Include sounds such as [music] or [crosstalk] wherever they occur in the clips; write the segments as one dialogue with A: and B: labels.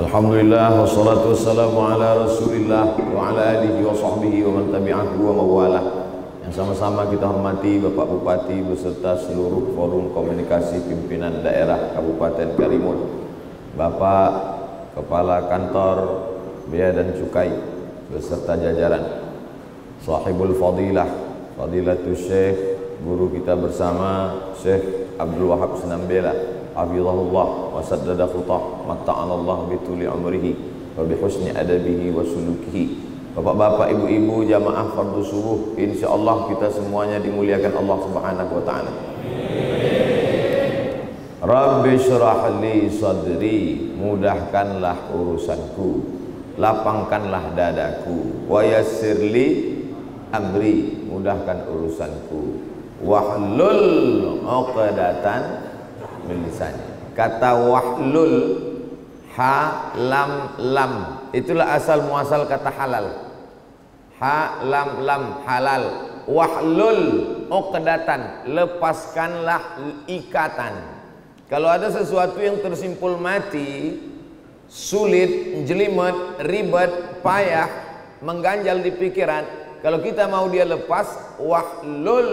A: Alhamdulillah wassalatu wassalamu ala Rasulillah wa ala alihi wa sahbihi wa man tabi'ahu wa mawalah. Yang sama-sama kita hormati Bapak Bupati beserta seluruh forum komunikasi pimpinan daerah Kabupaten Karimun. Bapak Kepala Kantor Bea dan Cukai beserta jajaran. Sahibul Fadilah, Fadilatul Syekh, guru kita bersama Syekh Abdul Wahab Senambela hafizahullah wa saddada khutah matta'ala Allah bituli umrihi wa bihusni adabihi wa sulukihi Bapak-bapak, ibu-ibu, jamaah fardu subuh, insyaallah kita semuanya dimuliakan Allah Subhanahu wa taala. Rabbi syrah li sadri, mudahkanlah urusanku, lapangkanlah dadaku, wa yassir li amri, mudahkan urusanku. Wahlul 'uqdatan lisani. Kata wahlul ha lam lam. Itulah asal muasal kata halal. Ha lam lam halal. Wahlul uqdatan lepaskanlah ikatan. Kalau ada sesuatu yang tersimpul mati sulit jelimet ribet payah mengganjal di pikiran kalau kita mau dia lepas wahlul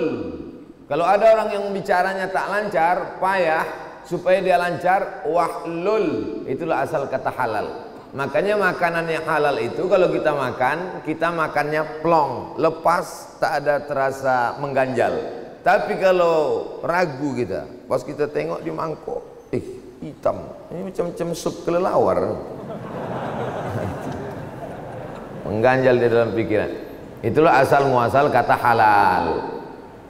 A: kalau ada orang yang bicaranya tak lancar payah supaya dia lancar wahlul. Itulah asal kata halal. Makanya makanan yang halal itu kalau kita makan kita makannya plong. Lepas tak ada terasa mengganjal. Tapi kalau ragu kita pas kita tengok di mangkok eh hitam. Ini macam-macam sup kelelawar. Mengganjal di dalam pikiran. Itulah asal muasal kata halal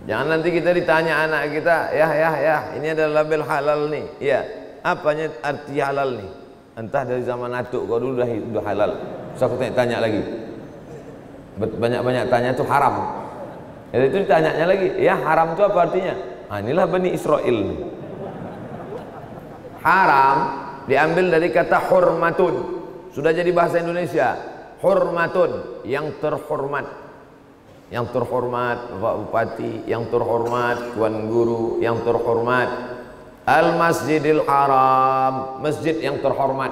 A: Jangan nanti kita ditanya anak kita, ya ya ya, ini adalah label halal nih. Iya. Apanya arti halal nih? Entah dari zaman atuk kau dulu dah, dah halal. Terus aku tanya, tanya lagi. Banyak-banyak tanya itu haram. Jadi itu ditanya lagi, ya haram itu apa artinya? Nah, inilah Bani Israel. Haram diambil dari kata hormatun. Sudah jadi bahasa Indonesia. Hormatun yang terhormat yang terhormat Bapak Bupati, yang terhormat Tuan Guru, yang terhormat Al-Masjidil Haram, masjid yang terhormat,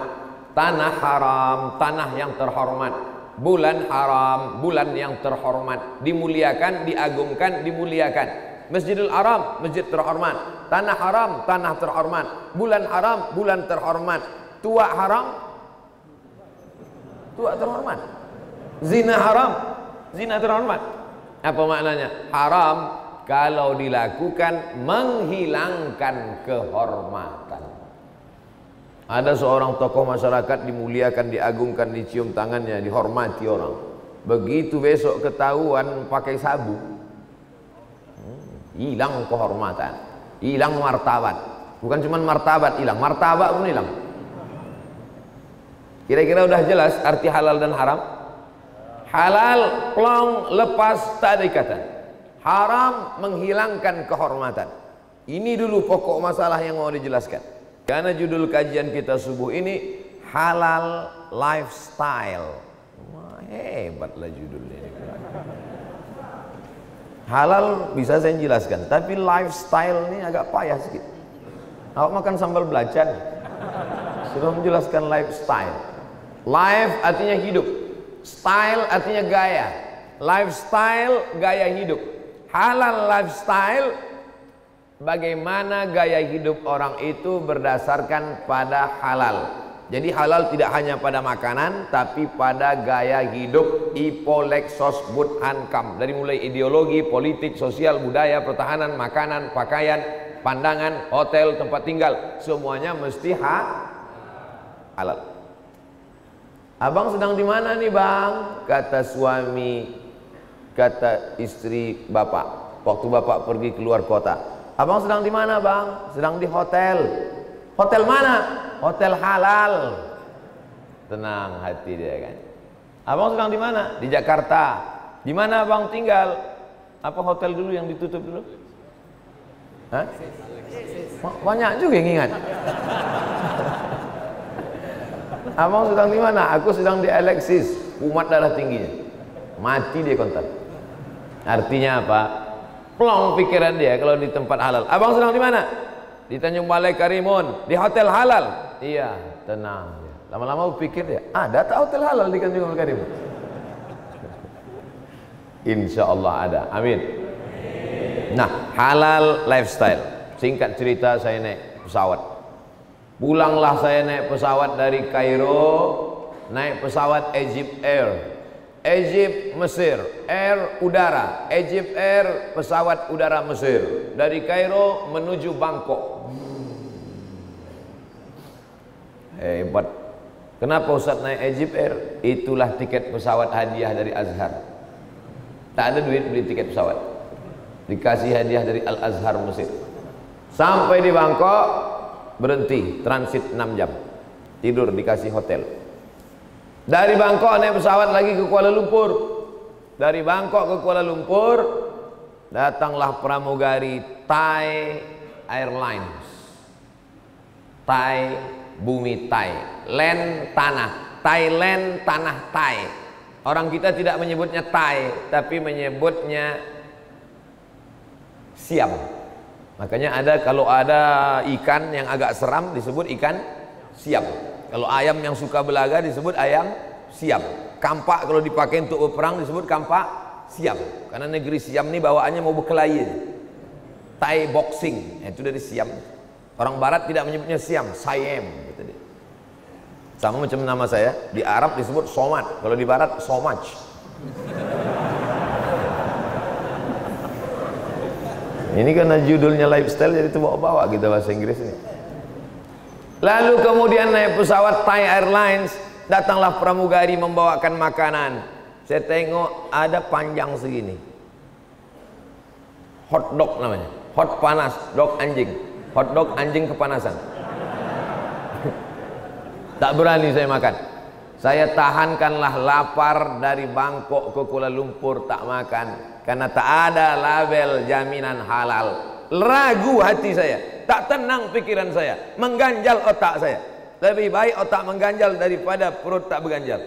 A: tanah haram, tanah yang terhormat, bulan haram, bulan yang terhormat, dimuliakan, diagungkan, dimuliakan. Masjidil Haram, masjid terhormat, tanah haram, tanah terhormat, bulan haram, bulan terhormat, tua haram, tua terhormat, zina haram, zina terhormat. Apa maknanya? Haram kalau dilakukan menghilangkan kehormatan. Ada seorang tokoh masyarakat dimuliakan, diagungkan, dicium tangannya, dihormati orang. Begitu besok ketahuan pakai sabu, hmm, hilang kehormatan, hilang martabat. Bukan cuma martabat hilang, martabat pun hilang. Kira-kira udah jelas arti halal dan haram? Halal plong lepas tak ada haram menghilangkan kehormatan. Ini dulu pokok masalah yang mau dijelaskan. Karena judul kajian kita subuh ini halal lifestyle. Wah, hebatlah judulnya ini. halal bisa saya jelaskan tapi lifestyle ini agak payah sedikit awak makan sambal belacan? Sudah menjelaskan lifestyle. Life artinya hidup Style artinya gaya. Lifestyle gaya hidup. Halal lifestyle bagaimana gaya hidup orang itu berdasarkan pada halal. Jadi halal tidak hanya pada makanan tapi pada gaya hidup ipolexos but hankam dari mulai ideologi, politik, sosial, budaya, pertahanan, makanan, pakaian, pandangan, hotel, tempat tinggal semuanya mesti ha halal. Abang sedang di mana nih bang? Kata suami, kata istri bapak. Waktu bapak pergi keluar kota. Abang sedang di mana bang? Sedang di hotel. Hotel mana? Hotel halal. Tenang hati dia kan. Abang sedang di mana? Di Jakarta. Di mana abang tinggal? Apa hotel dulu yang ditutup dulu? Hah? Banyak juga yang ingat. Abang sedang di mana? Aku sedang di Alexis, umat darah tingginya. Mati dia kontak. Artinya apa? Plong pikiran dia kalau di tempat halal. Abang sedang di mana? Di Tanjung Balai Karimun, di hotel halal. Iya, tenang. Lama-lama pikir ya, ada tak hotel halal di Tanjung Karim? Insya Allah ada. Amin. Nah, halal lifestyle. Singkat cerita saya naik pesawat. Pulanglah saya naik pesawat dari Kairo, naik pesawat Egypt Air. Egypt Mesir, Air udara, Egypt Air pesawat udara Mesir dari Kairo menuju Bangkok. Hebat. Kenapa Ustaz naik Egypt Air? Itulah tiket pesawat hadiah dari Azhar. Tak ada duit beli tiket pesawat. Dikasih hadiah dari Al Azhar Mesir. Sampai di Bangkok berhenti transit 6 jam. Tidur dikasih hotel. Dari Bangkok naik pesawat lagi ke Kuala Lumpur. Dari Bangkok ke Kuala Lumpur datanglah pramugari Thai Airlines. Thai bumi Thai, land tanah, Thailand tanah Thai. Orang kita tidak menyebutnya Thai, tapi menyebutnya Siam. Makanya ada kalau ada ikan yang agak seram disebut ikan Siam. Kalau ayam yang suka belaga disebut ayam Siam. Kampak kalau dipakai untuk berperang disebut kampak Siam. Karena negeri Siam ini bawaannya mau berkelahi. Thai boxing, itu dari Siam. Orang barat tidak menyebutnya Siam, Siam gitu dia. Sama macam nama saya, di Arab disebut Somat, kalau di barat Somaj. Ini karena judulnya lifestyle jadi itu bawa-bawa kita bahasa Inggris ini. Lalu kemudian naik pesawat Thai Airlines, datanglah pramugari membawakan makanan. Saya tengok ada panjang segini. Hot dog namanya. Hot panas, dog anjing. Hot dog anjing kepanasan. [laughs] tak berani saya makan. Saya tahankanlah lapar dari Bangkok ke Kuala Lumpur tak makan karena tak ada label jaminan halal. Ragu hati saya. Tak tenang pikiran saya. Mengganjal otak saya. Lebih baik otak mengganjal daripada perut tak berganjal.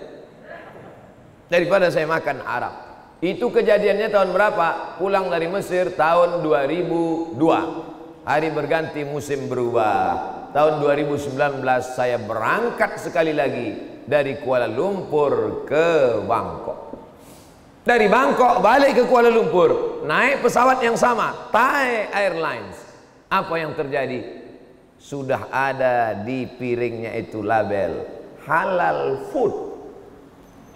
A: Daripada saya makan Arab itu kejadiannya tahun berapa? Pulang dari Mesir tahun 2002 hari berganti musim berubah. Tahun 2019 saya berangkat sekali lagi dari Kuala Lumpur ke Bangkok dari Bangkok balik ke Kuala Lumpur. Naik pesawat yang sama. Thai Airlines. Apa yang terjadi? Sudah ada di piringnya itu label halal food.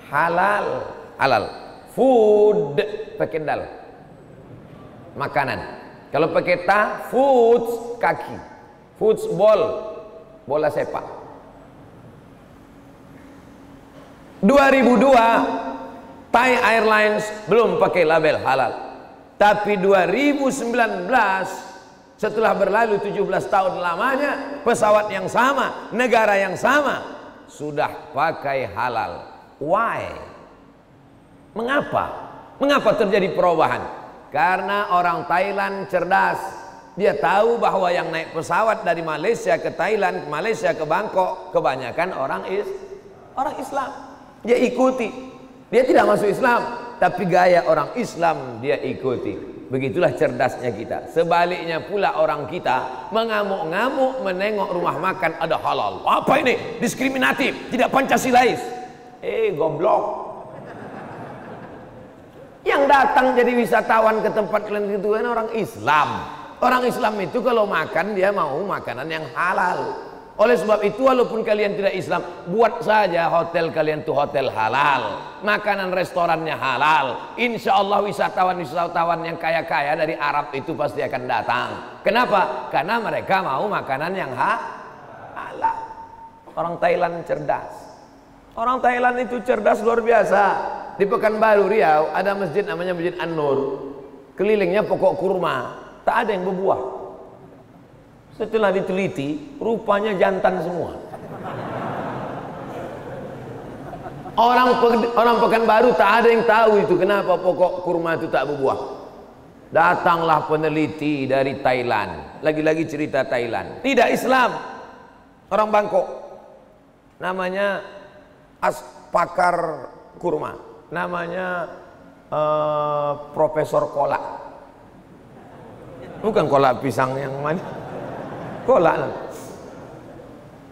A: Halal halal. Food pakai dal. Makanan. Kalau pakai ta foods kaki. Foods ball bola sepak. 2002 Thai Airlines belum pakai label halal. Tapi 2019 setelah berlalu 17 tahun lamanya pesawat yang sama, negara yang sama sudah pakai halal. Why? Mengapa? Mengapa terjadi perubahan? Karena orang Thailand cerdas. Dia tahu bahwa yang naik pesawat dari Malaysia ke Thailand, Malaysia ke Bangkok, kebanyakan orang is orang Islam. Dia ikuti dia tidak masuk Islam, tapi gaya orang Islam dia ikuti. Begitulah cerdasnya kita. Sebaliknya pula orang kita mengamuk-ngamuk menengok rumah makan ada halal. Apa ini? Diskriminatif, tidak Pancasilais. Eh, goblok. Yang datang jadi wisatawan ke tempat kalian itu kan orang Islam. Orang Islam itu kalau makan dia mau makanan yang halal. Oleh sebab itu walaupun kalian tidak Islam, buat saja hotel kalian tuh hotel halal, makanan restorannya halal. Insya Allah wisatawan-wisatawan yang kaya-kaya dari Arab itu pasti akan datang. Kenapa? Karena mereka mau makanan yang ha halal. Orang Thailand cerdas. Orang Thailand itu cerdas luar biasa. Di Pekanbaru Riau ada masjid namanya Masjid An-Nur. Kelilingnya pokok kurma, tak ada yang berbuah. Setelah diteliti, rupanya jantan semua. Orang orang baru tak ada yang tahu itu kenapa pokok kurma itu tak berbuah. Datanglah peneliti dari Thailand. Lagi-lagi cerita Thailand. Tidak Islam. Orang Bangkok. Namanya as pakar kurma. Namanya uh, Profesor Kolak. Bukan kolak pisang yang manis kolak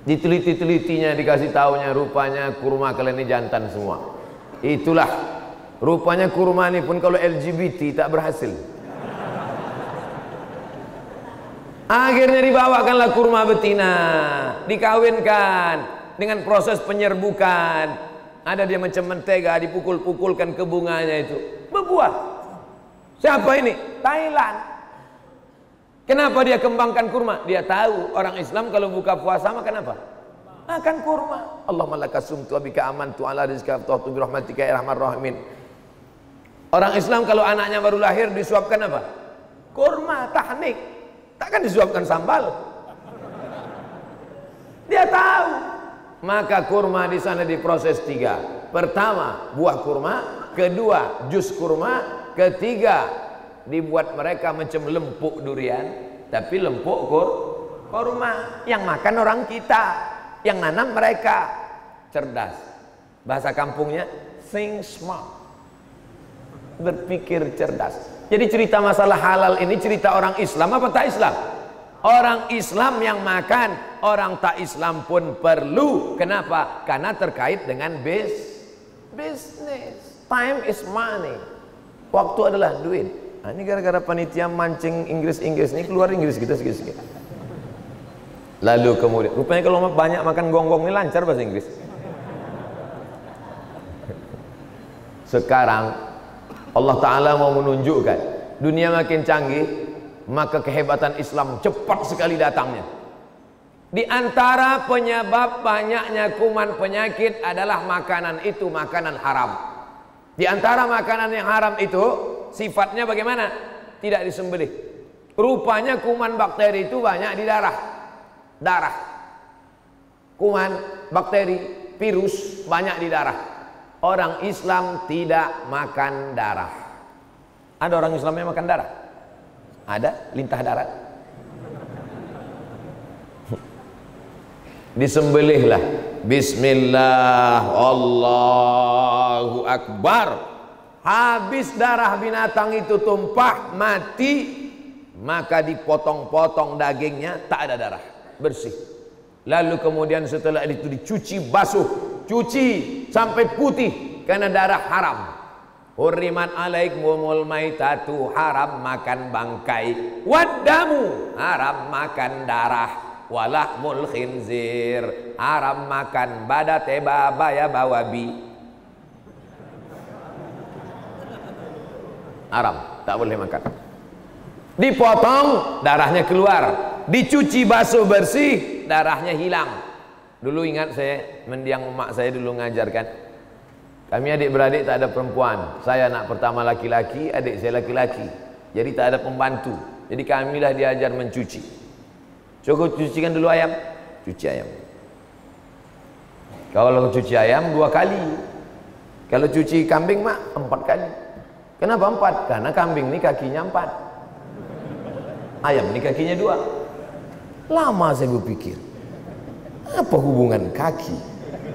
A: Diteliti-telitinya dikasih tahunya rupanya kurma kalian ini jantan semua. Itulah rupanya kurma ini pun kalau LGBT tak berhasil. Akhirnya dibawakanlah kurma betina, dikawinkan dengan proses penyerbukan. Ada dia macam mentega dipukul-pukulkan ke bunganya itu, berbuah. Siapa ini? Thailand. Kenapa dia kembangkan kurma? Dia tahu orang Islam kalau buka puasa makan apa? Makan kurma. Allahumma laka sumtu bika amantu ala rizqa bi rahmatika ya. Orang Islam kalau anaknya baru lahir disuapkan apa? Kurma, tahnik. Takkan disuapkan sambal. Dia tahu. Maka kurma di sana diproses tiga. Pertama, buah kurma. Kedua, jus kurma. Ketiga, dibuat mereka macam lempuk durian tapi lempuk kur kurma yang makan orang kita yang nanam mereka. Cerdas. Bahasa kampungnya think smart. Berpikir cerdas. Jadi cerita masalah halal ini cerita orang Islam apa tak Islam? Orang Islam yang makan orang tak Islam pun perlu. Kenapa? Karena terkait dengan bis business. Time is money. Waktu adalah duit Nah, ini gara-gara panitia mancing Inggris-Inggris ini keluar Inggris kita sedikit-sedikit. Lalu kemudian, rupanya kalau banyak makan gonggong ini lancar bahasa Inggris. Sekarang Allah Ta'ala mau menunjukkan dunia makin canggih, maka kehebatan Islam cepat sekali datangnya. Di antara penyebab banyaknya kuman penyakit adalah makanan itu makanan haram. Di antara makanan yang haram itu sifatnya bagaimana? Tidak disembelih. Rupanya kuman bakteri itu banyak di darah. Darah. Kuman, bakteri, virus banyak di darah. Orang Islam tidak makan darah. Ada orang Islam yang makan darah? Ada lintah darah. [laughs] Disembelihlah. Bismillah, Allahu Akbar habis darah binatang itu tumpah mati maka dipotong-potong dagingnya tak ada darah bersih. Lalu kemudian setelah itu dicuci basuh cuci sampai putih karena darah haram. Hurriman alaikumul maitatu haram makan bangkai. Wadamu haram makan darah. Walahmul khinzir haram makan badat eba baya bawabi haram. Tak boleh makan. Dipotong darahnya keluar. Dicuci basuh bersih darahnya hilang. Dulu ingat saya mendiang emak saya dulu mengajarkan kami adik beradik tak ada perempuan. Saya anak pertama laki-laki adik saya laki-laki. Jadi tak ada pembantu. Jadi kamilah diajar mencuci. Cukup cucikan dulu ayam. Cuci ayam. Kalau cuci ayam dua kali. Kalau cuci kambing mak empat kali Kenapa empat? Karena kambing ini kakinya empat. Ayam ini kakinya dua. Lama saya berpikir. Apa hubungan kaki?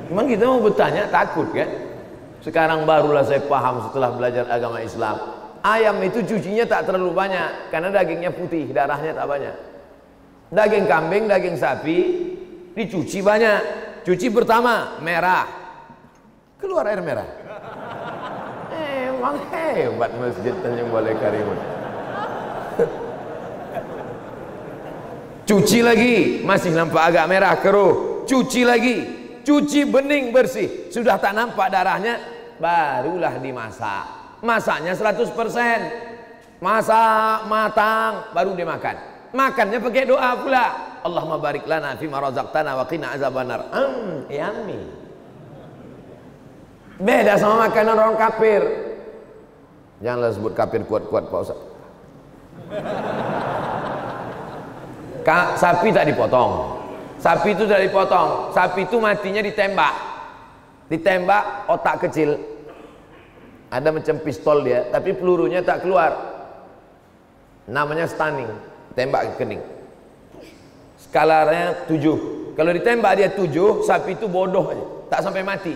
A: Cuman kita mau bertanya takut kan? Sekarang barulah saya paham setelah belajar agama Islam. Ayam itu cucinya tak terlalu banyak karena dagingnya putih, darahnya tak banyak. Daging kambing, daging sapi dicuci banyak. Cuci pertama merah. Keluar air merah. Memang hebat Masjid Tanjung Balai Karimun. Cuci lagi, masih nampak agak merah keruh. Cuci lagi, cuci bening bersih. Sudah tak nampak darahnya, barulah dimasak. Masaknya 100%. Masak, matang, baru dimakan. Makannya pakai doa pula. Allahumma barik lana fi ma razaqtana wa qina azabannar. Hmm, yummy. Beda sama makanan orang kafir. Janganlah sebut kafir kuat-kuat Pak Ustaz. Ka, sapi tak dipotong. Sapi itu tidak dipotong. Sapi itu matinya ditembak. Ditembak otak kecil. Ada macam pistol dia, tapi pelurunya tak keluar. Namanya stunning, tembak ke kening. Skalarnya tujuh. Kalau ditembak dia tujuh, sapi itu bodoh aja, tak sampai mati.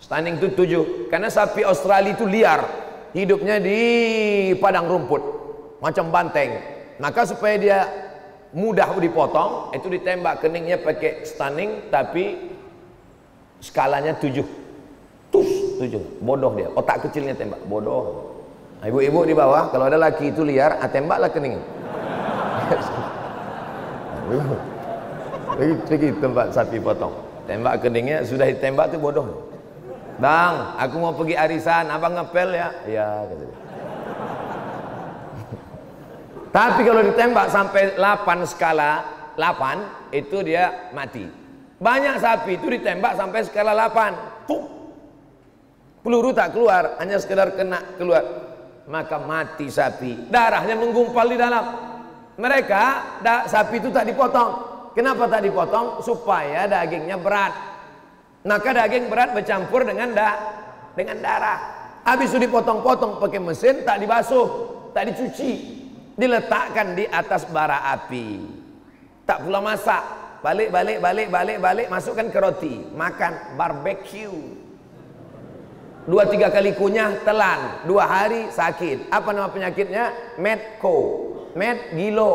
A: Stunning itu tujuh. Karena sapi Australia itu liar. Hidupnya di padang rumput. Macam banteng. Maka supaya dia mudah dipotong itu ditembak keningnya pakai stunning tapi skalanya tujuh tus tujuh bodoh dia otak kecilnya tembak bodoh nah, ibu-ibu di bawah kalau ada laki itu liar ah, tembaklah kening lagi [laughs] tempat sapi potong tembak keningnya sudah ditembak tu bodoh bang aku mau pergi arisan abang ngepel ya ya kata [laughs] tapi kalau ditembak sampai 8 skala 8 itu dia mati. Banyak sapi itu ditembak sampai skala 8. Tuh. Peluru tak keluar, hanya sekedar kena keluar. Maka mati sapi. Darahnya menggumpal di dalam. Mereka da, sapi itu tak dipotong. Kenapa tak dipotong? Supaya dagingnya berat. Maka daging berat bercampur dengan da, dengan darah. Habis itu dipotong-potong pakai mesin tak dibasuh, tak dicuci. Diletakkan di atas bara api. Tak pula masak. Balik balik balik balik balik. Masukkan ke roti. Makan barbecue. Dua tiga kali kunyah telan. Dua hari sakit. Apa nama penyakitnya? Medco. Med gilo.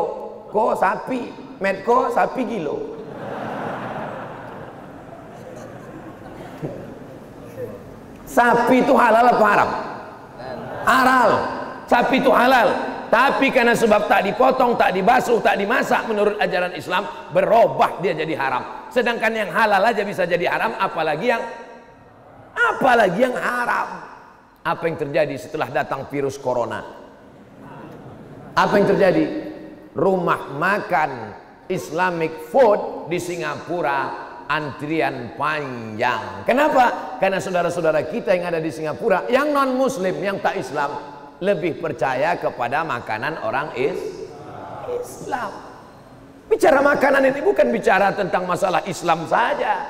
A: Ko sapi. Medco sapi gilo sapi itu halal apa haram halal sapi itu halal tapi karena sebab tak dipotong, tak dibasuh, tak dimasak menurut ajaran Islam, berubah dia jadi haram. Sedangkan yang halal aja bisa jadi haram, apalagi yang apalagi yang haram. Apa yang terjadi setelah datang virus corona? Apa yang terjadi? Rumah makan Islamic food di Singapura antrian panjang. Kenapa? Karena saudara-saudara kita yang ada di Singapura yang non muslim, yang tak Islam lebih percaya kepada makanan orang is Islam. Bicara makanan ini bukan bicara tentang masalah Islam saja.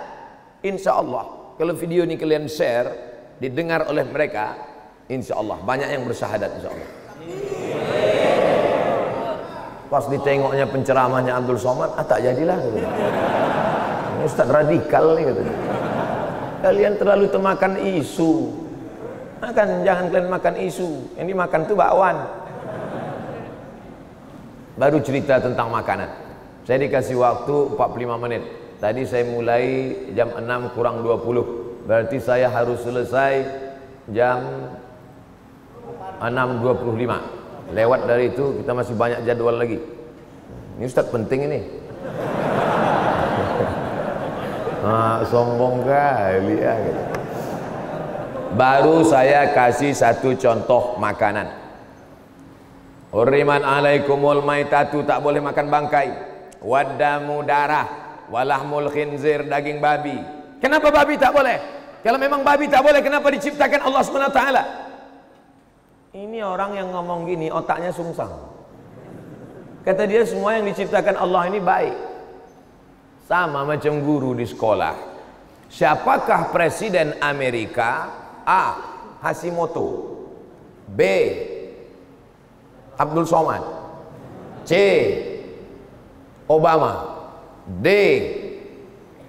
A: Insya Allah, kalau video ini kalian share, didengar oleh mereka, insya Allah banyak yang bersahadat insya Allah. Pas ditengoknya penceramahnya Abdul Somad, ah tak jadilah. Ini Ustaz radikal nih katanya. Kalian terlalu temakan isu, Makan, jangan kalian makan isu. Yang dimakan itu bakwan. Baru cerita tentang makanan. Saya dikasih waktu 45 menit. Tadi saya mulai jam 6 kurang 20. Berarti saya harus selesai jam 6.25. Lewat dari itu kita masih banyak jadwal lagi. Ini Ustaz penting ini. Ah, sombong kali ya. Gitu baru saya kasih satu contoh makanan. Uriman alaikumul maitatu tak boleh makan bangkai. Wadamu darah walahmul khinzir daging babi. Kenapa babi tak boleh? Kalau memang babi tak boleh kenapa diciptakan Allah SWT? Ini orang yang ngomong gini otaknya sungsang. Kata dia semua yang diciptakan Allah ini baik sama macam guru di sekolah siapakah presiden Amerika A. Hashimoto B. Abdul Somad C. Obama D.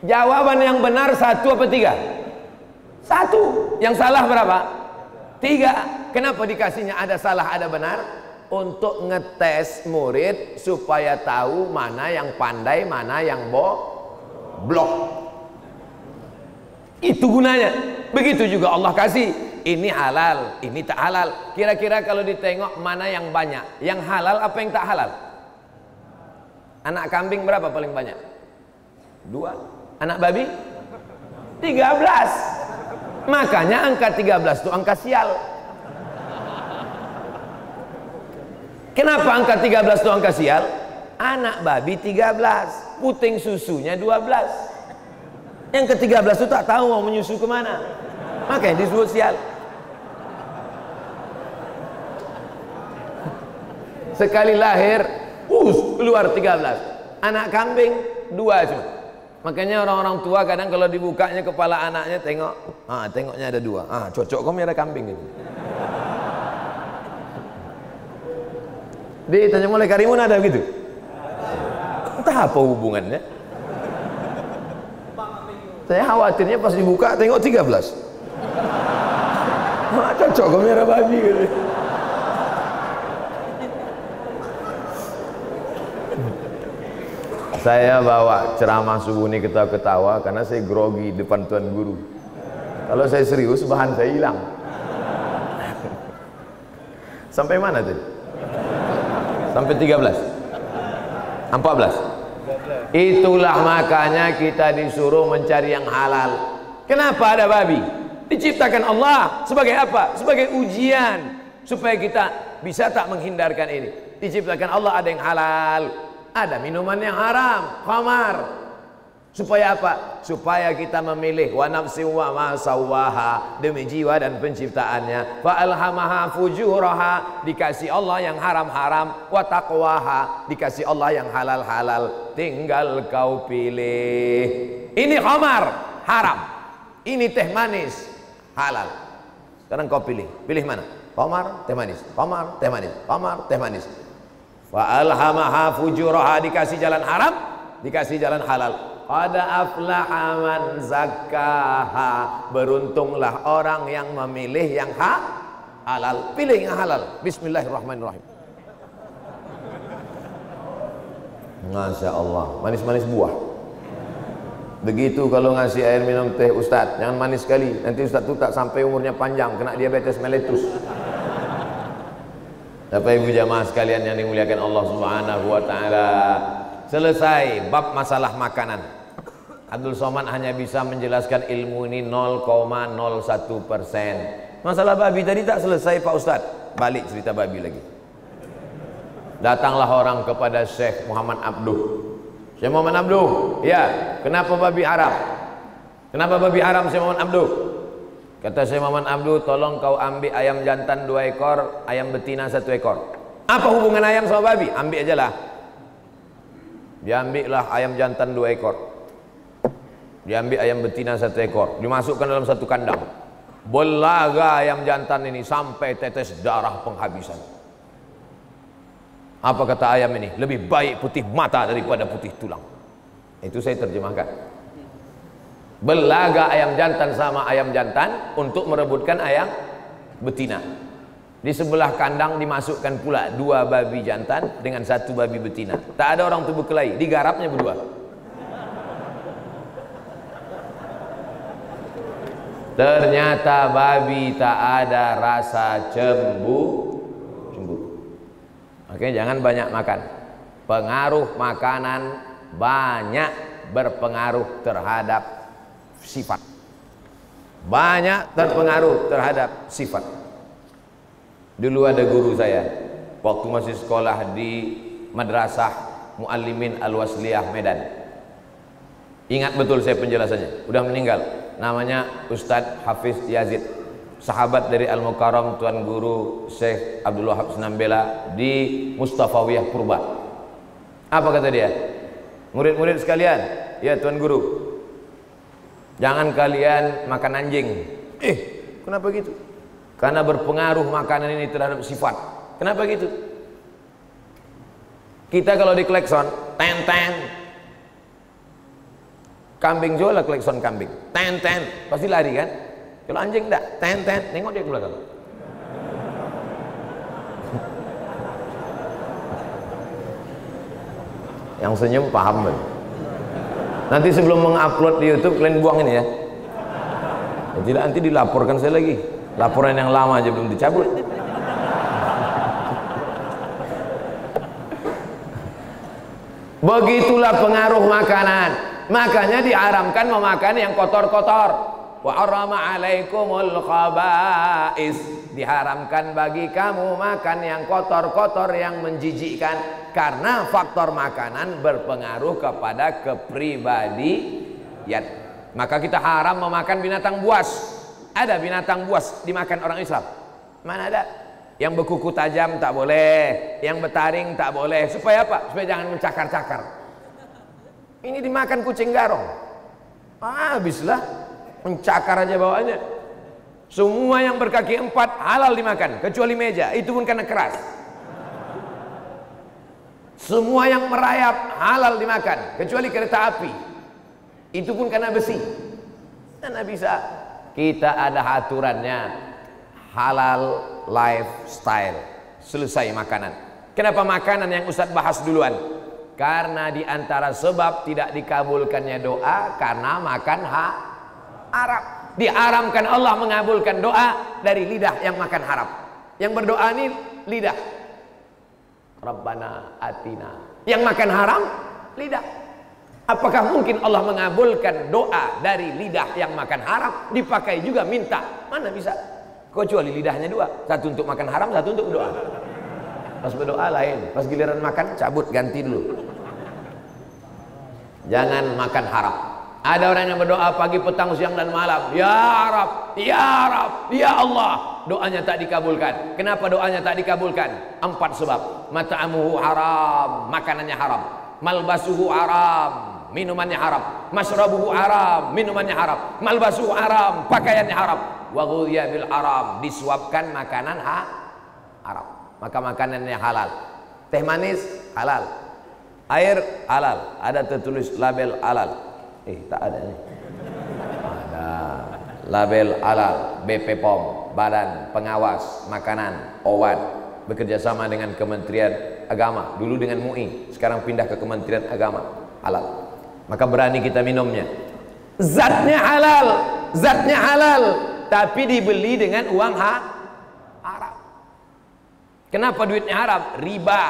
A: Jawaban yang benar satu apa tiga? Satu. Yang salah berapa? Tiga. Kenapa dikasihnya ada salah ada benar? Untuk ngetes murid supaya tahu mana yang pandai, mana yang bo blok. Itu gunanya. Begitu juga Allah kasih. Ini halal, ini tak halal. Kira-kira kalau ditengok mana yang banyak? Yang halal apa yang tak halal? Anak kambing berapa paling banyak? Dua. Anak babi? Tiga belas. Makanya angka tiga belas itu angka sial. Kenapa angka tiga belas itu angka sial? Anak babi tiga belas, puting susunya dua belas. Yang ke-13 itu tak tahu mau menyusu ke mana. Makanya disebut sial. Sekali lahir, us, keluar 13. Anak kambing, dua cuma. Makanya orang-orang tua kadang kalau dibukanya kepala anaknya tengok, ah tengoknya ada dua. Ah cocok kau ada kambing itu. Di tanya mulai Karimun ada begitu? Entah apa hubungannya. Saya khawatirnya pas dibuka tengok 13. Mak cocok ke merah babi gitu. Saya bawa ceramah subuh ini ketawa-ketawa karena saya grogi depan tuan guru. Kalau saya serius bahan saya hilang. Sampai mana tadi? Sampai 13. 14. Itulah makanya kita disuruh mencari yang halal. Kenapa ada babi? Diciptakan Allah sebagai apa? Sebagai ujian supaya kita bisa tak menghindarkan ini. Diciptakan Allah ada yang halal, ada minuman yang haram, khamar. Supaya apa? Supaya kita memilih wa nafsi wa ma sawaha demi jiwa dan penciptaannya. Fa alhamaha fujuraha dikasih Allah yang haram-haram, wa taqwaha dikasih Allah yang halal-halal. Tinggal kau pilih. Ini khamar, haram. Ini teh manis, halal. Sekarang kau pilih. Pilih mana? Khamar, teh manis. Khamar, teh manis. Khamar, teh manis. Fa alhamaha fujuraha dikasih jalan haram, dikasih jalan halal. Qad aflaha man zakkaha. Beruntunglah orang yang memilih yang ha halal. Pilih yang halal. Bismillahirrahmanirrahim. Masya Allah. Manis-manis buah. Begitu kalau ngasih air minum teh Ustaz, jangan manis sekali. Nanti Ustaz itu tak sampai umurnya panjang, kena diabetes meletus. Bapak Ibu jamaah sekalian yang dimuliakan Allah Subhanahu wa taala. Selesai bab masalah makanan. Abdul Somad hanya bisa menjelaskan ilmu ini 0,01 persen. Masalah babi tadi tak selesai Pak Ustadz. Balik cerita babi lagi. Datanglah orang kepada Syekh Muhammad Abduh. Syekh Muhammad Abduh, ya, kenapa babi haram? Kenapa babi haram Syekh Muhammad Abduh? Kata Syekh Muhammad Abduh, tolong kau ambil ayam jantan dua ekor, ayam betina satu ekor. Apa hubungan ayam sama babi? Ambil aja lah. Diambillah ayam jantan dua ekor. Diambil ayam betina satu ekor, dimasukkan dalam satu kandang. Belaga ayam jantan ini sampai tetes darah penghabisan. Apa kata ayam ini? Lebih baik putih mata daripada putih tulang. Itu saya terjemahkan. Belaga ayam jantan sama ayam jantan untuk merebutkan ayam betina. Di sebelah kandang dimasukkan pula dua babi jantan dengan satu babi betina. Tak ada orang tubuh kelahi, digarapnya berdua. Ternyata babi tak ada rasa cembu. Oke, jangan banyak makan. Pengaruh makanan banyak berpengaruh terhadap sifat. Banyak terpengaruh terhadap sifat. Dulu ada guru saya waktu masih sekolah di Madrasah Muallimin Al-Wasliyah Medan. Ingat betul saya penjelasannya, udah meninggal namanya Ustadz Hafiz Yazid sahabat dari Al Mukarram Tuan Guru Syekh Abdul Wahab Senambela di Mustafawiyah Purba. Apa kata dia? Murid-murid sekalian ya Tuan Guru jangan kalian makan anjing. Eh kenapa gitu? Karena berpengaruh makanan ini terhadap sifat. Kenapa gitu? Kita kalau di klekson ten ten Kambing jual klekson kambing. Ten ten, pasti lari kan? Kalau anjing enggak, ten ten, nengok dia ke belakang. Yang senyum paham kan? Nanti sebelum mengupload di YouTube kalian buang ini ya. ya. Tidak nanti dilaporkan saya lagi. Laporan yang lama aja belum dicabut. Begitulah pengaruh makanan. Makanya diharamkan memakan yang kotor-kotor. Wa arama alaikumul khaba'is. Diharamkan bagi kamu makan yang kotor-kotor yang menjijikkan karena faktor makanan berpengaruh kepada kepribadian. Maka kita haram memakan binatang buas. Ada binatang buas dimakan orang Islam? Mana ada? Yang berkuku tajam tak boleh, yang bertaring tak boleh. Supaya apa? Supaya jangan mencakar-cakar. Ini dimakan kucing garong. Ah, habislah. Mencakar aja bawaannya. Semua yang berkaki empat halal dimakan. Kecuali meja. Itu pun karena keras. Semua yang merayap halal dimakan. Kecuali kereta api. Itu pun karena besi. Mana bisa. Kita ada aturannya. Halal lifestyle. Selesai makanan. Kenapa makanan yang Ustadz bahas duluan? Karena di antara sebab tidak dikabulkannya doa karena makan hak Arab. Diharamkan Allah mengabulkan doa dari lidah yang makan haram. Yang berdoa ini lidah. Rabbana atina. Yang makan haram lidah. Apakah mungkin Allah mengabulkan doa dari lidah yang makan haram dipakai juga minta? Mana bisa? Kecuali lidahnya dua, satu untuk makan haram, satu untuk doa. Pas berdoa lain, pas giliran makan cabut ganti dulu. Jangan makan haram. Ada orang yang berdoa pagi, petang, siang dan malam. Ya Arab, Ya Arab, Ya Allah. Doanya tak dikabulkan. Kenapa doanya tak dikabulkan? Empat sebab. Mata'amuhu haram, makanannya haram. Malbasuhu haram, minumannya haram. Masrabuhu haram, minumannya haram. Malbasuhu haram, pakaiannya haram. Wa bil haram, disuapkan makanan ha haram. Maka makanannya halal. Teh manis halal, Air halal, ada tertulis label halal. Eh, tak ada nih. Ada label halal, BP POM, Badan Pengawas Makanan, Obat, bekerja sama dengan Kementerian Agama. Dulu dengan MUI, sekarang pindah ke Kementerian Agama. Halal. Maka berani kita minumnya. Zatnya halal, zatnya halal, tapi dibeli dengan uang ha haram. Kenapa duitnya haram? Riba.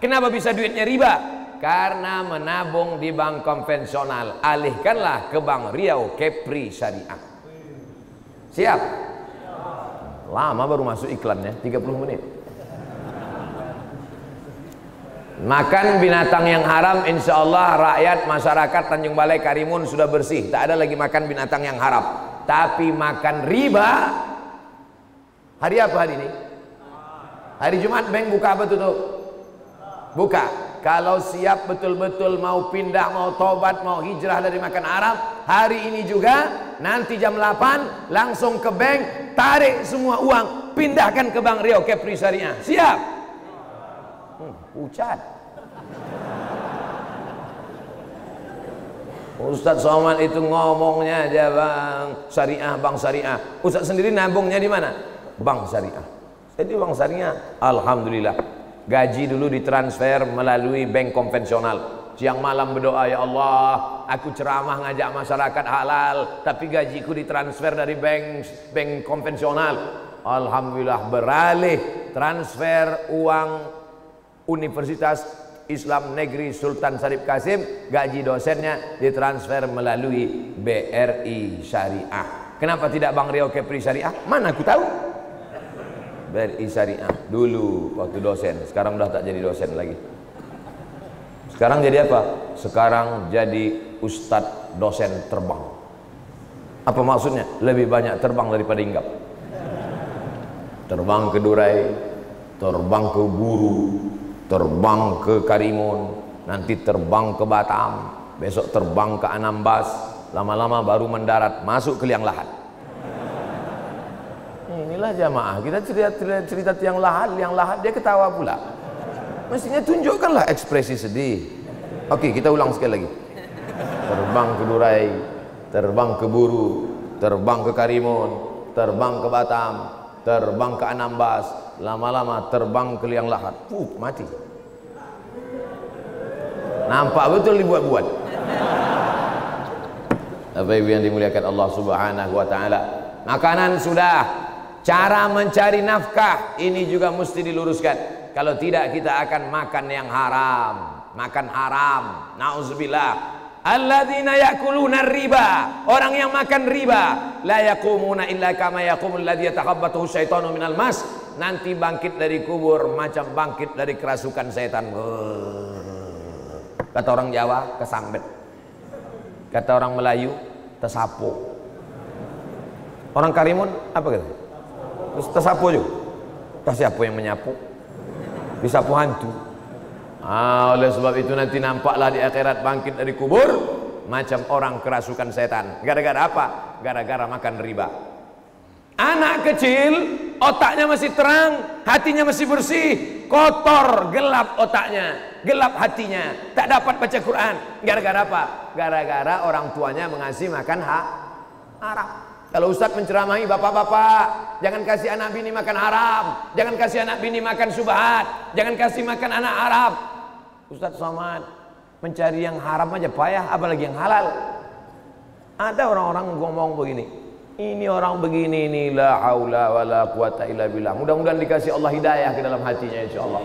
A: Kenapa bisa duitnya riba? karena menabung di bank konvensional. Alihkanlah ke bank Riau Kepri Syariah. Siap? Lama baru masuk iklannya 30 menit. Makan binatang yang haram insya Allah rakyat masyarakat Tanjung Balai Karimun sudah bersih. Tak ada lagi makan binatang yang haram. Tapi makan riba. Hari apa hari ini hari Jumat bank buka apa tutup buka kalau siap betul-betul mau pindah, mau tobat, mau hijrah dari makan Arab, hari ini juga nanti jam 8 langsung ke bank, tarik semua uang, pindahkan ke Bank Riau Kepri Syariah. Siap? Hmm, ucat. Ustadz Somad itu ngomongnya aja bang syariah, bang syariah. Ustadz sendiri nabungnya di mana? Bank syariah. Jadi bang syariah, alhamdulillah Gaji dulu ditransfer melalui bank konvensional. Siang malam berdoa, ya Allah, aku ceramah ngajak masyarakat halal, tapi gajiku ditransfer dari bank bank konvensional. Alhamdulillah beralih transfer uang Universitas Islam Negeri Sultan Syarif Kasim, gaji dosennya ditransfer melalui BRI Syariah. Kenapa tidak Bang Riau Kepri Syariah? Mana aku tahu? BRI Syariah dulu waktu dosen. Sekarang udah tak jadi dosen lagi. Sekarang jadi apa? sekarang jadi ustadz dosen terbang. Apa maksudnya? lebih banyak terbang daripada hinggap. Terbang ke Durai terbang ke Buru terbang ke Karimun nanti terbang ke Batam besok terbang ke Anambas. Lama-lama baru mendarat masuk ke liang lahat inilah jamaah. Kita cerita, cerita, tiang lahat yang lahat dia ketawa pula. Mestinya tunjukkanlah ekspresi sedih. Oke kita ulang sekali lagi. Terbang ke Durai terbang ke Buru terbang ke Karimun terbang ke Batam terbang ke Anambas lama-lama terbang ke liang lahat. Uh, mati. Nampak betul dibuat-buat. Apa ibu yang dimuliakan Allah subhanahu wa ta'ala? Makanan sudah Cara mencari nafkah ini juga mesti diluruskan. Kalau tidak kita akan makan yang haram, makan haram. Nauzubillah. Alladzina yakuluna riba. Orang yang makan riba, la yaqumuna illa kama yaqumul ladzi yatakhabbathu syaitanu minal mas. Nanti bangkit dari kubur macam bangkit dari kerasukan setan. Kata orang Jawa, kesambet. Kata orang Melayu, tersapu. Orang Karimun apa kata? Terus tersapu juga. Tak siapa yang menyapu? Disapu hantu. Ah, oleh sebab itu nanti nampaklah di akhirat bangkit dari kubur macam orang kerasukan setan. Gara-gara apa? Gara-gara makan riba. Anak kecil otaknya masih terang, hatinya masih bersih, kotor, gelap otaknya, gelap hatinya, tak dapat baca Quran. Gara-gara apa? Gara-gara orang tuanya mengasih makan hak haram. Kalau Ustaz menceramahi bapak-bapak, jangan kasih anak bini makan haram, jangan kasih anak bini makan subhat, jangan kasih makan anak Arab. Ustaz Somad, Mencari yang haram aja payah, apalagi yang halal. Ada orang-orang ngomong begini, ini orang begini ini la haula wala quwata illa billah. Mudah-mudahan dikasih Allah hidayah ke dalam hatinya insyaallah.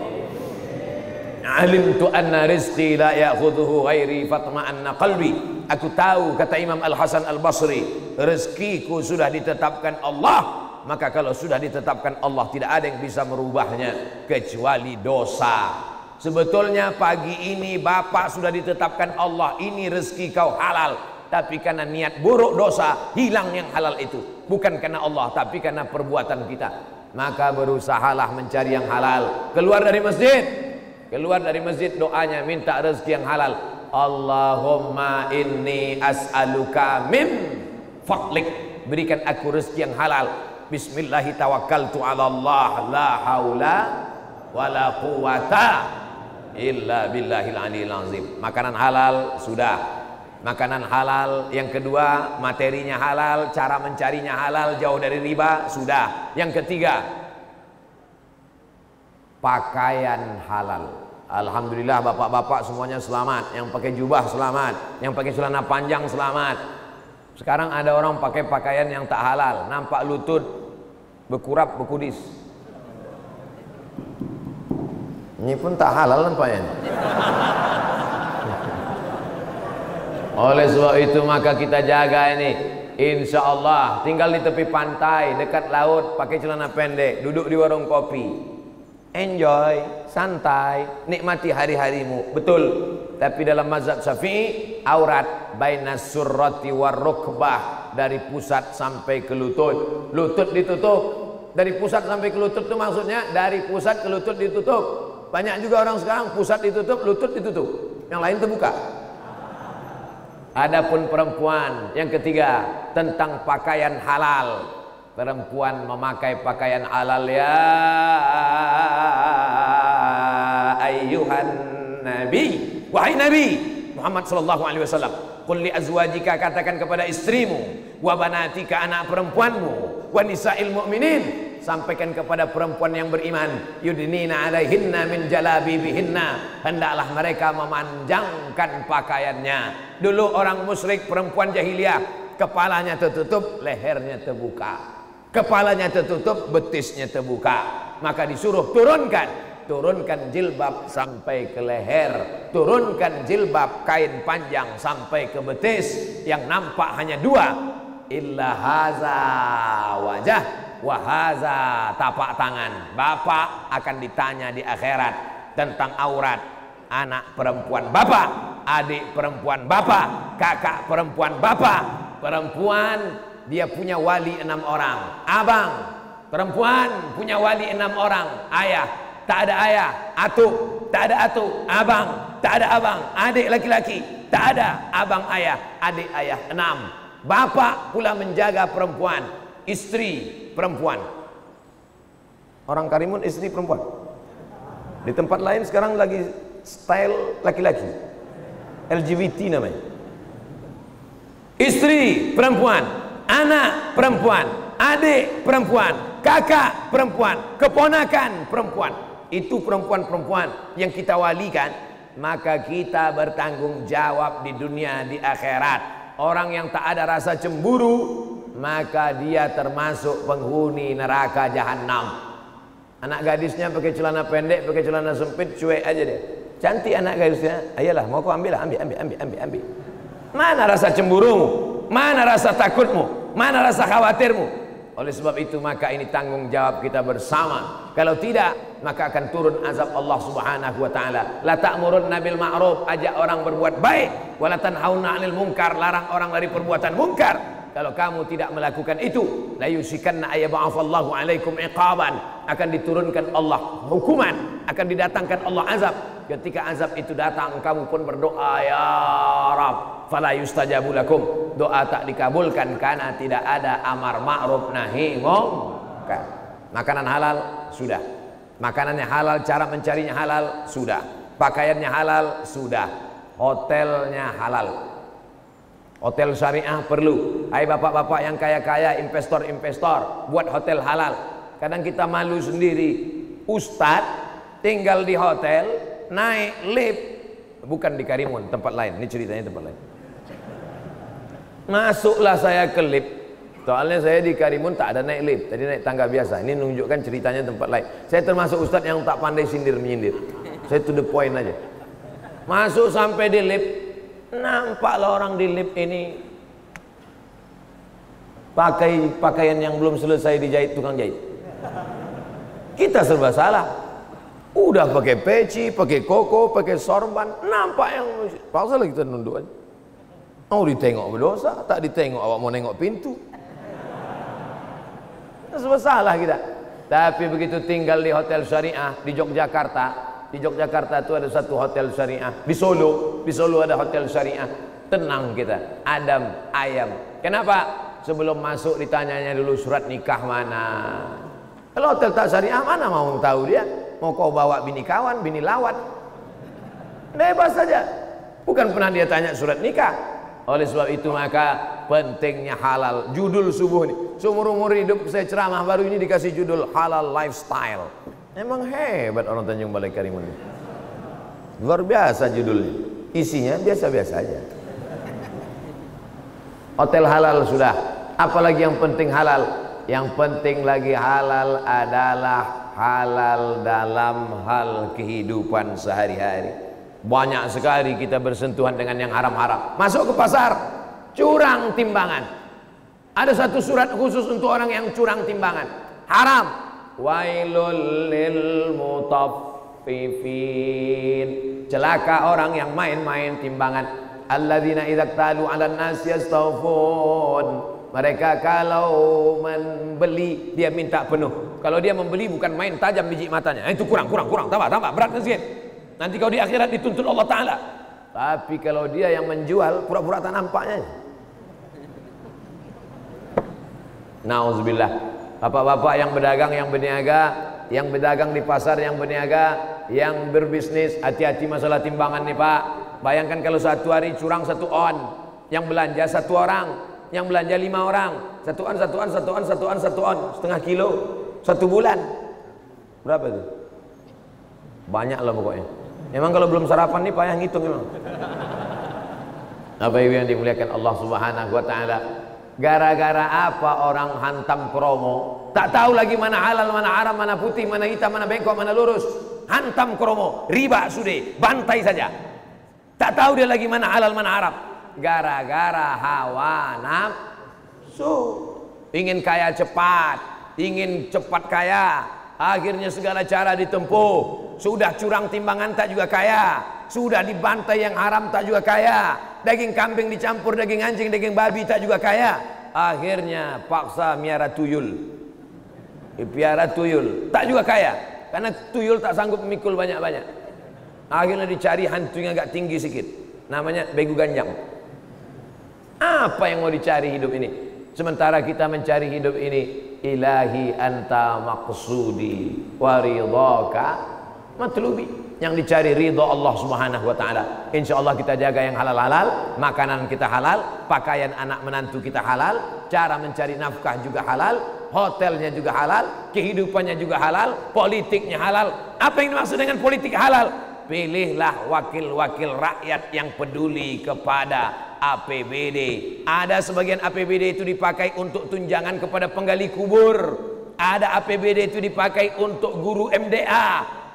A: Alimtu anna rizqi la ya'khudhuhu ghairi fatma'anna qalbi. Aku tahu kata Imam Al Hasan Al Basri, rezekiku sudah ditetapkan Allah. Maka kalau sudah ditetapkan Allah tidak ada yang bisa merubahnya kecuali dosa. Sebetulnya pagi ini Bapak sudah ditetapkan Allah. Ini rezeki kau halal. Tapi karena niat buruk dosa hilang yang halal itu. Bukan karena Allah tapi karena perbuatan kita. Maka berusahalah mencari yang halal. Keluar dari masjid. Keluar dari masjid doanya minta rezeki yang halal Allahumma inni as'aluka min fadlik. Berikan aku rezeki yang halal. Bismillahi tawakkaltu ala Allah. La haula wala quwata illa billahil aliyil azim. Makanan halal sudah. Makanan halal yang kedua materinya halal cara mencarinya halal jauh dari riba sudah. Yang ketiga pakaian halal Alhamdulillah bapak-bapak semuanya selamat. Yang pakai jubah selamat. Yang pakai celana panjang selamat. Sekarang ada orang pakai pakaian yang tak halal. Nampak lutut berkurap berkudis. Ini pun tak halal nampaknya [laughs] Oleh sebab itu maka kita jaga ini. Insya Allah tinggal di tepi pantai dekat laut pakai celana pendek duduk di warung kopi enjoy santai nikmati hari-harimu. Betul. Tapi dalam mazhab syafi'i aurat bainas surrati warukbah dari pusat sampai ke lutut. Lutut ditutup. Dari pusat sampai ke lutut itu maksudnya dari pusat ke lutut ditutup. Banyak juga orang sekarang pusat ditutup lutut ditutup. Yang lain terbuka. Adapun perempuan yang ketiga tentang pakaian halal. Perempuan memakai pakaian halal ya ayyuhan nabi. Wahai nabi Muhammad sallallahu alaihi wasallam, qul li azwajika katakan kepada istrimu wa banatika anak perempuanmu wa nisa'il mu'minin sampaikan kepada perempuan yang beriman yudnina alaihinna min jalabibihinna hendaklah mereka memanjangkan pakaiannya dulu orang musyrik perempuan jahiliyah kepalanya tertutup lehernya terbuka kepalanya tertutup betisnya terbuka. Maka disuruh turunkan. Turunkan jilbab sampai ke leher. Turunkan jilbab kain panjang sampai ke betis. Yang nampak hanya dua. Illa haza wajah wahaza tapak tangan. Bapak akan ditanya di akhirat tentang aurat. Anak perempuan bapak adik perempuan bapak kakak perempuan bapak. Perempuan dia punya wali enam orang abang perempuan punya wali enam orang ayah tak ada ayah atuk tak ada atuk abang tak ada abang adik laki-laki tak ada abang ayah adik ayah enam bapak pula menjaga perempuan istri perempuan. Orang Karimun istri perempuan. Di tempat lain sekarang lagi style laki-laki. LGBT namanya. Istri perempuan, anak perempuan, adik perempuan, kakak perempuan, keponakan perempuan. Itu perempuan-perempuan yang kita walikan, maka kita bertanggung jawab di dunia di akhirat. Orang yang tak ada rasa cemburu maka dia termasuk penghuni neraka jahanam. Anak gadisnya pakai celana pendek, pakai celana sempit, cuek aja dia. Cantik anak gadisnya. Ayolah, mau kau ambil ambil, ambil, ambil, ambil, ambil. Mana rasa cemburumu? Mana rasa takutmu? Mana rasa khawatirmu? Oleh sebab itu maka ini tanggung jawab kita bersama. Kalau tidak maka akan turun azab Allah Subhanahu wa taala. La ta'murun nabil ma'ruf, ajak orang berbuat baik, wala tanhauna 'anil munkar, larang orang dari perbuatan munkar. Kalau kamu tidak melakukan itu la yusikanna ayyab'afallahu alaikum iqaban. Akan diturunkan Allah hukuman. Akan didatangkan Allah azab ketika azab itu datang kamu pun berdoa ya rab fala yustajabu lakum doa tak dikabulkan karena tidak ada amar ma'ruf nahi munkar makanan halal sudah makanannya halal cara mencarinya halal sudah pakaiannya halal sudah hotelnya halal Hotel syariah perlu. Hai bapak-bapak yang kaya-kaya, investor-investor, buat hotel halal. Kadang kita malu sendiri. Ustadz tinggal di hotel, naik lift, bukan di Karimun, tempat lain. Ini ceritanya tempat lain. Masuklah saya ke lift. Soalnya saya di Karimun tak ada naik lift, tadi naik tangga biasa. Ini menunjukkan ceritanya tempat lain. Saya termasuk ustadz yang tak pandai sindir menyindir. Saya to the point aja. Masuk sampai di lift, nampaklah orang di lift ini pakai pakaian yang belum selesai dijahit tukang jahit. Kita serba salah. Udah pakai peci, pakai koko, pakai sorban, nampak yang paksa lagi kita nunduk aja. Mau ditengok berdosa, tak ditengok awak mau nengok pintu. Serba salah kita. Tapi begitu tinggal di hotel syariah di Yogyakarta, di Yogyakarta itu ada satu hotel syariah. Di Solo, di Solo ada hotel syariah. Tenang kita, adem, ayam. Kenapa? Sebelum masuk ditanyanya dulu surat nikah mana. Kalau hotel tak syariah mana mau tahu dia? Mau kau bawa bini kawan, bini lawat. Bebas saja. Bukan pernah dia tanya surat nikah. Oleh sebab itu maka pentingnya halal. Judul subuh ini. Seumur umur hidup saya ceramah baru ini dikasih judul halal lifestyle. Emang hebat orang Tanjung Balai Karimun. Luar biasa judulnya. Isinya biasa-biasa aja. Hotel halal sudah. Apalagi yang penting halal? Yang penting lagi halal adalah halal dalam hal kehidupan sehari-hari. Banyak sekali kita bersentuhan dengan yang haram-haram. Masuk ke pasar, curang timbangan. Ada satu surat khusus untuk orang yang curang timbangan. Haram. Wailul lil mutaffifin. Celaka orang yang main-main timbangan. Alladzina idza talu 'alan nas yastawfun. Mereka kalau membeli dia minta penuh. Kalau dia membeli bukan main tajam biji matanya. Itu kurang, kurang, kurang. Tambah, tambah. Berat sedikit. Nanti kau di akhirat dituntut Allah Taala. Tapi kalau dia yang menjual pura-pura tak nampaknya. Nauzubillah. Bapak-bapak yang berdagang, yang berniaga, yang berdagang di pasar, yang berniaga, yang berbisnis, hati-hati masalah timbangan nih Pak. Bayangkan kalau satu hari curang satu on, yang belanja satu orang, yang belanja lima orang satuan satuan satuan satuan satuan setengah kilo satu bulan. Berapa itu? Banyak lah pokoknya. Memang kalau belum sarapan nih payah ngitung memang apa yang dimuliakan Allah subhanahu wa ta'ala? Gara-gara apa orang hantam kromo? Tak tahu lagi mana halal mana haram mana putih mana hitam mana bengkok mana lurus. Hantam kromo riba sudah bantai saja. Tak tahu dia lagi mana halal mana haram. Gara-gara hawa nafsu. Ingin kaya cepat ingin cepat kaya. Akhirnya segala cara ditempuh. Sudah curang timbangan tak juga kaya. Sudah dibantai yang haram tak juga kaya. Daging kambing dicampur daging anjing daging babi tak juga kaya. Akhirnya paksa miara tuyul. Piara tuyul. Tak juga kaya. Karena tuyul tak sanggup memikul banyak-banyak. Akhirnya dicari hantu yang agak tinggi sedikit namanya begu ganjang. Apa yang mau dicari hidup ini? Sementara kita mencari hidup ini, ilahi anta maqsudi wa ridhaka matlubi. Yang dicari ridho Allah Subhanahu wa taala. Insyaallah kita jaga yang halal-halal, makanan kita halal, pakaian anak menantu kita halal, cara mencari nafkah juga halal, hotelnya juga halal, kehidupannya juga halal, politiknya halal. Apa yang dimaksud dengan politik halal? Pilihlah wakil-wakil rakyat yang peduli kepada APBD. Ada sebagian APBD itu dipakai untuk tunjangan kepada penggali kubur. Ada APBD itu dipakai untuk guru MDA.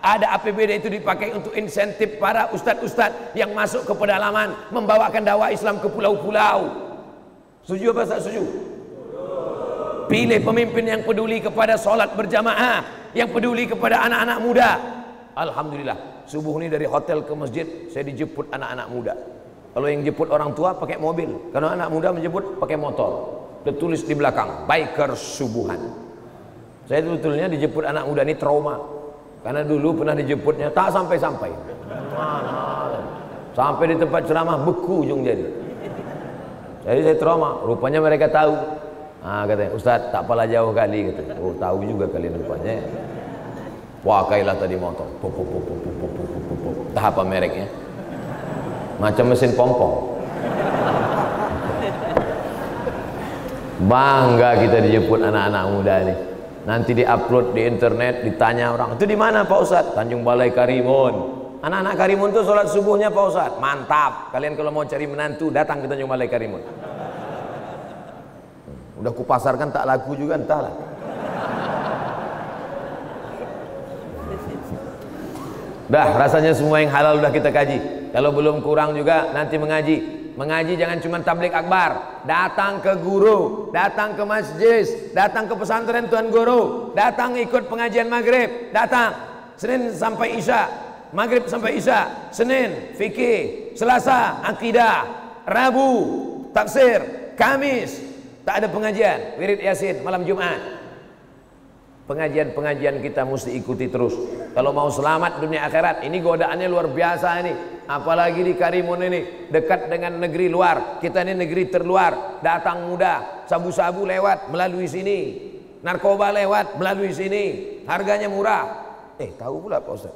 A: Ada APBD itu dipakai untuk insentif para ustadz-ustadz yang masuk ke pedalaman membawakan dakwah Islam ke pulau-pulau. Setuju apa tak setuju? Pilih pemimpin yang peduli kepada solat berjamaah, yang peduli kepada anak-anak muda. Alhamdulillah, subuh ini dari hotel ke masjid saya dijemput anak-anak muda. Kalau yang jemput orang tua pakai mobil, kalau anak muda menjemput pakai motor. Tertulis di belakang, biker subuhan. Saya sebetulnya dijemput anak muda ini trauma. Karena dulu pernah dijemputnya tak sampai-sampai. Sampai di tempat ceramah beku ujung jadi. Jadi saya trauma, rupanya mereka tahu. Ah katanya, Ustaz tak apalah jauh kali kata. Oh tahu juga kalian rupanya. Wah kailah tadi motor. Tahap mereknya? Macam mesin pompong bangga kita dijemput anak-anak muda ini nanti diupload di internet ditanya orang itu di mana Pak Ustadz Tanjung Balai Karimun Anak-anak Karimun tuh sholat subuhnya Pak Ustaz. Mantap. Kalian kalau mau cari menantu datang ke Tanjung Balai Karimun. Hmm, udah kupasarkan tak laku juga entahlah. Dah rasanya semua yang halal udah kita kaji. Kalau belum kurang juga nanti mengaji. Mengaji jangan cuma tablik akbar. Datang ke guru, datang ke masjid, datang ke pesantren Tuan Guru, datang ikut pengajian maghrib, datang Senin sampai Isya, Maghrib sampai Isya, Senin fikih, Selasa akidah, Rabu tafsir, Kamis tak ada pengajian, wirid Yasin malam Jumat. Pengajian-pengajian kita mesti ikuti terus. Kalau mau selamat dunia akhirat, ini godaannya luar biasa ini. Apalagi di Karimun ini, dekat dengan negeri luar. Kita ini negeri terluar, datang mudah, sabu-sabu lewat melalui sini. Narkoba lewat melalui sini. Harganya murah. Eh, tahu pula Pak Ustaz.